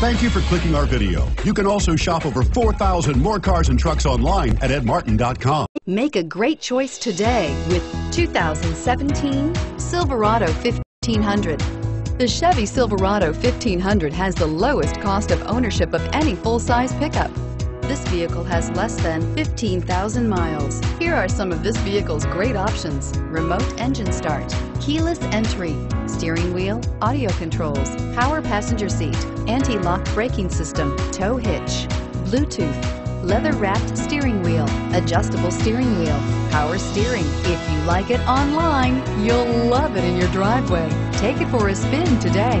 Thank you for clicking our video. You can also shop over 4,000 more cars and trucks online at edmartin.com. Make a great choice today with 2017 Silverado 1500. The Chevy Silverado 1500 has the lowest cost of ownership of any full-size pickup. This vehicle has less than 15,000 miles. Here are some of this vehicle's great options. Remote engine start, keyless entry, steering wheel, audio controls, power passenger seat, anti-lock braking system, tow hitch, Bluetooth, leather-wrapped steering wheel, adjustable steering wheel, power steering. If you like it online, you'll love it in your driveway. Take it for a spin today.